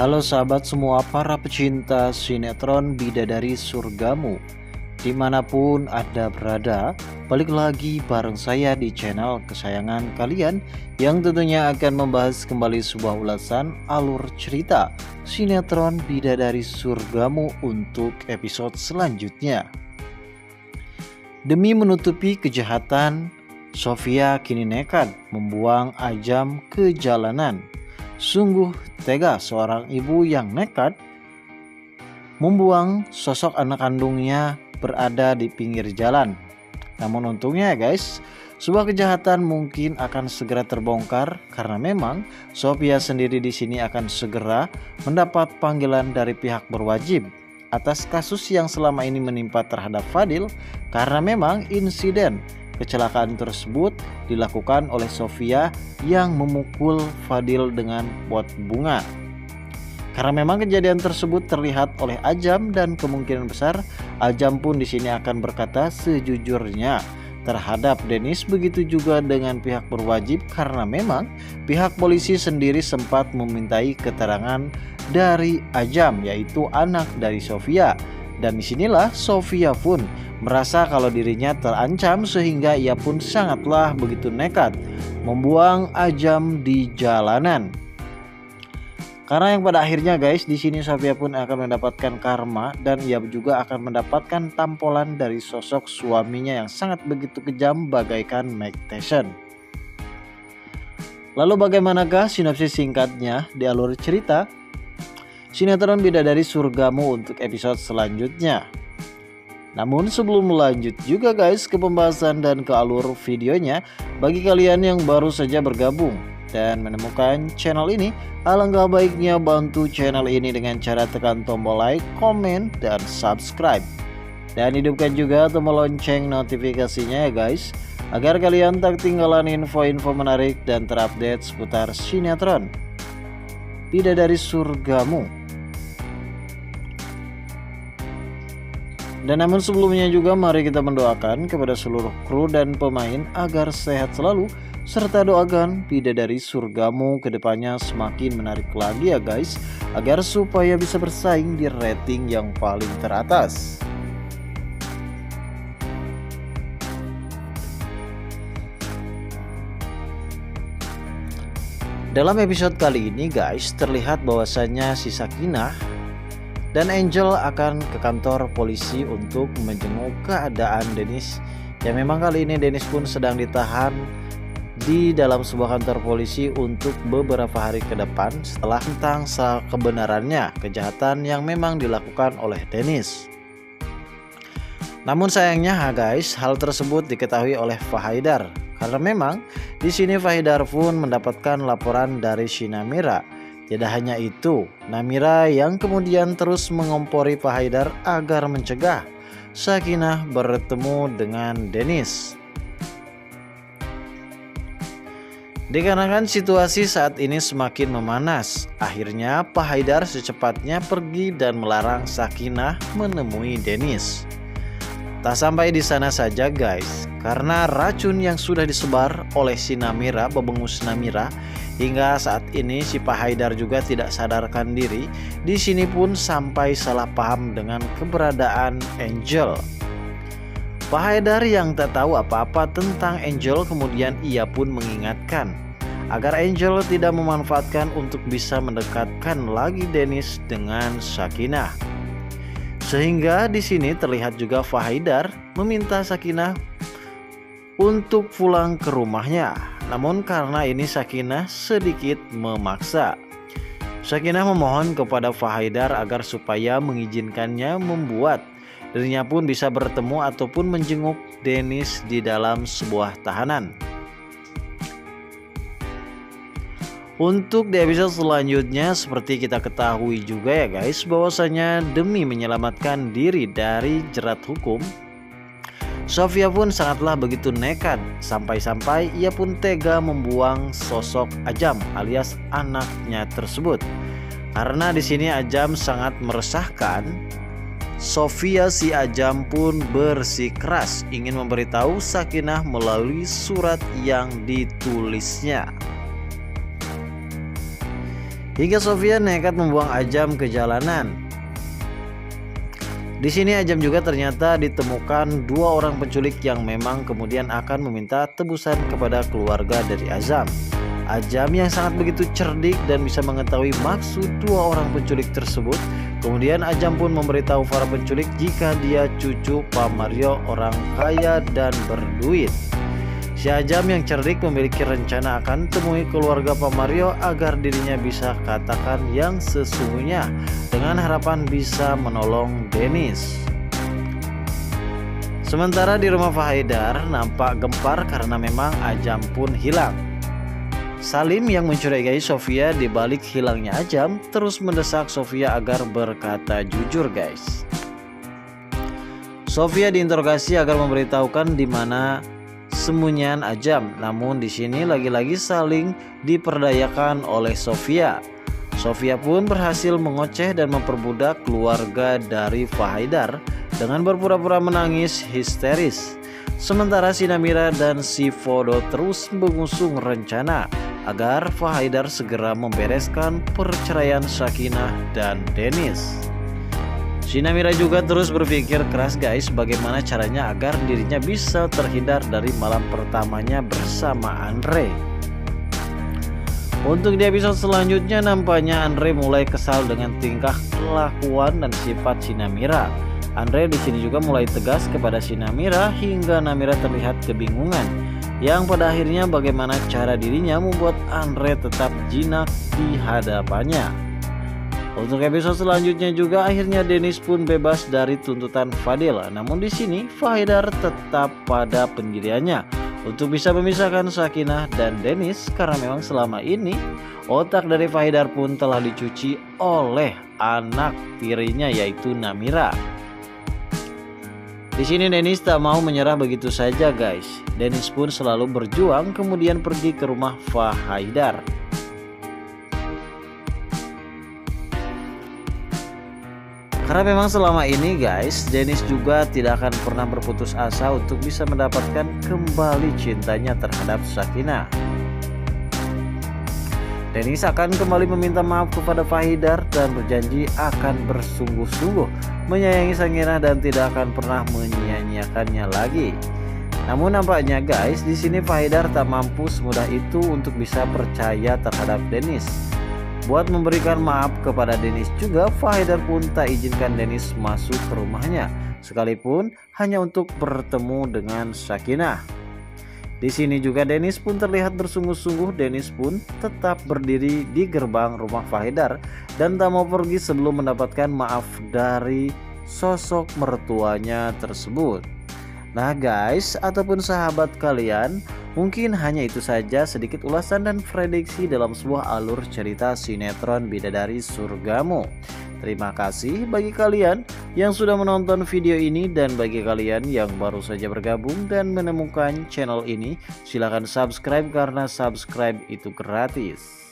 Halo sahabat semua para pecinta sinetron Bidadari Surgamu. Di mana pun Anda berada Balik lagi bareng saya di channel kesayangan kalian Yang tentunya akan membahas kembali sebuah ulasan alur cerita Sinetron Bidadari Surgamu untuk episode selanjutnya. Demi menutupi kejahatan Sofia kini nekat membuang Ajam ke jalanan Sungguh tega seorang ibu yang nekat membuang sosok anak kandungnya berada di pinggir jalan. Namun untungnya ya guys, sebuah kejahatan mungkin akan segera terbongkar karena memang Sophia sendiri di sini akan segera mendapat panggilan dari pihak berwajib atas kasus yang selama ini menimpa terhadap Fadil karena memang insiden Kecelakaan tersebut dilakukan oleh Sofia yang memukul Fadil dengan pot bunga. Karena memang kejadian tersebut terlihat oleh Ajam dan kemungkinan besar Ajam pun di sini akan berkata sejujurnya terhadap Denis begitu juga dengan pihak berwajib karena memang pihak polisi sendiri sempat memintai keterangan dari Ajam yaitu anak dari Sofia dan di sinilah Sofia pun merasa kalau dirinya terancam sehingga ia pun sangatlah begitu nekat membuang Ajam di jalanan. Karena yang pada akhirnya guys di sini Sofia pun akan mendapatkan karma dan ia juga akan mendapatkan tampolan dari sosok suaminya yang sangat begitu kejam bagaikan Mike Tyson. Lalu bagaimanakah sinopsis singkatnya di alur cerita? sinetron Bidadari Surgamu untuk episode selanjutnya. Namun sebelum melanjut juga guys ke pembahasan dan ke alur videonya, bagi kalian yang baru saja bergabung dan menemukan channel ini, alangkah baiknya bantu channel ini dengan cara tekan tombol like, komen, dan subscribe. Dan hidupkan juga tombol lonceng notifikasinya ya guys, agar kalian tak ketinggalan info-info menarik dan terupdate seputar sinetron. Bidadari Surgamu Dan namun sebelumnya juga mari kita mendoakan kepada seluruh kru dan pemain agar sehat selalu serta doakan bidadari surgamu ke depannya semakin menarik lagi ya guys agar supaya bisa bersaing di rating yang paling teratas. Dalam episode kali ini guys terlihat bahwasannya si Sakinah dan Angel akan ke kantor polisi untuk menjenguk keadaan Dennis. Yang memang kali ini Dennis pun sedang ditahan di dalam sebuah kantor polisi untuk beberapa hari ke depan setelah tentang kebenarannya kejahatan yang memang dilakukan oleh Dennis. Namun sayangnya guys, hal tersebut diketahui oleh Fahidar. Karena memang di sini Fahidar pun mendapatkan laporan dari Shinamira tidak hanya itu, Namira yang kemudian terus mengompori Pak Haidar agar mencegah Sakinah bertemu dengan Dennis. Dikarenakan situasi saat ini semakin memanas, akhirnya Pak Haidar secepatnya pergi dan melarang Sakinah menemui Dennis. Tak sampai di sana saja guys, karena racun yang sudah disebar oleh si Namira, Bebengus Namira, Hingga saat ini si Pak Haidar juga tidak sadarkan diri. Di sini pun sampai salah paham dengan keberadaan Angel. Pak Haidar yang tak tahu apa-apa tentang Angel kemudian ia pun mengingatkan agar Angel tidak memanfaatkan untuk bisa mendekatkan lagi Dennis dengan Sakinah. Sehingga di sini terlihat juga Fahidar meminta Sakinah untuk pulang ke rumahnya namun karena ini Sakinah sedikit memaksa. Sakinah memohon kepada Fahaidar agar supaya mengizinkannya membuat dirinya pun bisa bertemu ataupun menjenguk Dennis di dalam sebuah tahanan. Untuk di episode selanjutnya seperti kita ketahui juga ya guys bahwasanya demi menyelamatkan diri dari jerat hukum Sofia pun sangatlah begitu nekat sampai-sampai ia pun tega membuang sosok Ajam alias anaknya tersebut. Karena di sini Ajam sangat meresahkan, Sofia si Ajam pun bersikeras ingin memberitahu Sakinah melalui surat yang ditulisnya. Hingga Sofia nekat membuang Ajam ke jalanan. Di sini Ajam juga ternyata ditemukan dua orang penculik yang memang kemudian akan meminta tebusan kepada keluarga dari Azam. Ajam yang sangat begitu cerdik dan bisa mengetahui maksud dua orang penculik tersebut. Kemudian Ajam pun memberitahu para penculik jika dia cucu Pak Mario orang kaya dan berduit. Si Ajam yang cerdik memiliki rencana akan temui keluarga Pak Mario agar dirinya bisa katakan yang sesungguhnya dengan harapan bisa menolong Dennis. Sementara di rumah Fahidar nampak gempar karena memang Ajam pun hilang. Salim yang mencurigai Sofia di balik hilangnya Ajam terus mendesak Sofia agar berkata jujur guys. Sofia diinterogasi agar memberitahukan di mana sembunyian Ajam. Namun di sini lagi-lagi saling diperdayakan oleh Sofia. Sofia pun berhasil mengoceh dan memperbudak keluarga dari Fahidar dengan berpura-pura menangis histeris. Sementara si Namira dan si Fodo terus mengusung rencana agar Fahaidar segera membereskan perceraian Sakinah dan Dennis. Sinamira juga terus berpikir keras guys bagaimana caranya agar dirinya bisa terhindar dari malam pertamanya bersama Andre. Untuk di episode selanjutnya nampaknya Andre mulai kesal dengan tingkah kelakuan dan sifat Sinamira. Andre di sini juga mulai tegas kepada Sinamira hingga Namira terlihat kebingungan yang pada akhirnya bagaimana cara dirinya membuat Andre tetap jinak di hadapannya. Untuk episode selanjutnya juga akhirnya Dennis pun bebas dari tuntutan Fadil. Namun di sini Fahidar tetap pada pendiriannya untuk bisa memisahkan Sakinah dan Dennis karena memang selama ini otak dari Fahidar pun telah dicuci oleh anak tirinya yaitu Namira. Di sini Dennis tak mau menyerah begitu saja guys. Dennis pun selalu berjuang kemudian pergi ke rumah Fahaidar. Karena memang selama ini guys, Dennis juga tidak akan pernah berputus asa untuk bisa mendapatkan kembali cintanya terhadap Sakina. Dennis akan kembali meminta maaf kepada Fahidar dan berjanji akan bersungguh-sungguh menyayangi Sangina dan tidak akan pernah menyia-nyiakannya lagi. Namun nampaknya guys, di sini Fahidar tak mampu semudah itu untuk bisa percaya terhadap Dennis. Buat memberikan maaf kepada Dennis juga, Fahidar pun tak izinkan Dennis masuk ke rumahnya, sekalipun hanya untuk bertemu dengan Sakinah. Di sini juga Dennis pun terlihat bersungguh-sungguh. Dennis pun tetap berdiri di gerbang rumah Fahidar dan tak mau pergi sebelum mendapatkan maaf dari sosok mertuanya tersebut. Nah guys, ataupun sahabat kalian, mungkin hanya itu saja sedikit ulasan dan prediksi dalam sebuah alur cerita sinetron Bidadari Surgamu. Terima kasih bagi kalian yang sudah menonton video ini dan bagi kalian yang baru saja bergabung dan menemukan channel ini silahkan subscribe karena subscribe itu gratis.